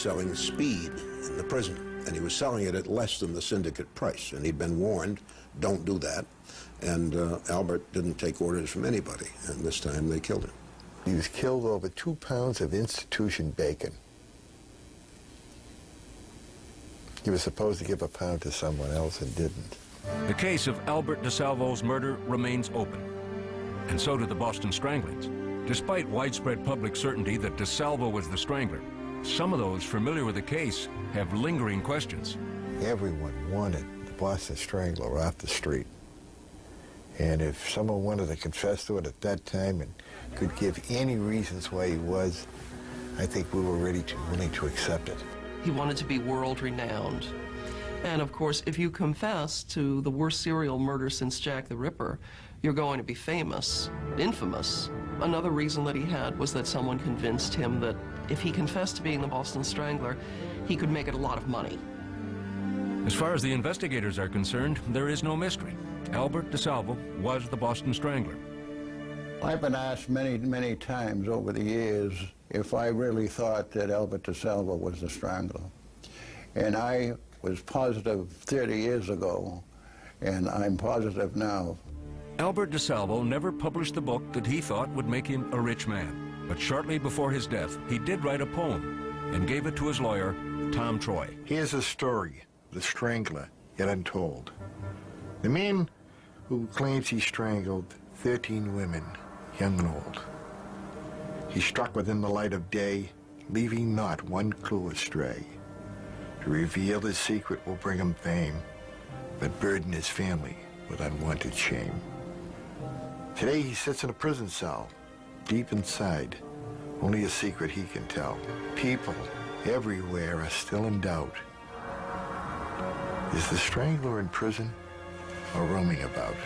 selling speed in the prison, and he was selling it at less than the syndicate price. And he'd been warned, don't do that. And uh, Albert didn't take orders from anybody, and this time they killed him. He was killed over two pounds of institution bacon. He was supposed to give a pound to someone else and didn't. The case of Albert DeSalvo's murder remains open, and so do the Boston Stranglings. Despite widespread public certainty that DeSalvo was the strangler, some of those familiar with the case have lingering questions. Everyone wanted the Boston Strangler off the street. And if someone wanted to confess to it at that time and could give any reasons why he was, I think we were ready to, willing to accept it. He wanted to be world renowned. And of course, if you confess to the worst serial murder since Jack the Ripper, you're going to be famous, infamous. Another reason that he had was that someone convinced him that if he confessed to being the Boston Strangler, he could make it a lot of money. As far as the investigators are concerned, there is no mystery. Albert DeSalvo was the Boston Strangler. I've been asked many, many times over the years if I really thought that Albert DeSalvo was the strangler. And I was positive 30 years ago, and I'm positive now. Albert DeSalvo never published the book that he thought would make him a rich man. But shortly before his death, he did write a poem and gave it to his lawyer, Tom Troy. Here's a story, The Strangler, yet untold. The man who claims he strangled 13 women, young and old. He struck within the light of day, leaving not one clue astray. To reveal his secret will bring him fame, but burden his family with unwanted shame. Today he sits in a prison cell, deep inside, only a secret he can tell. People everywhere are still in doubt. Is the strangler in prison or roaming about?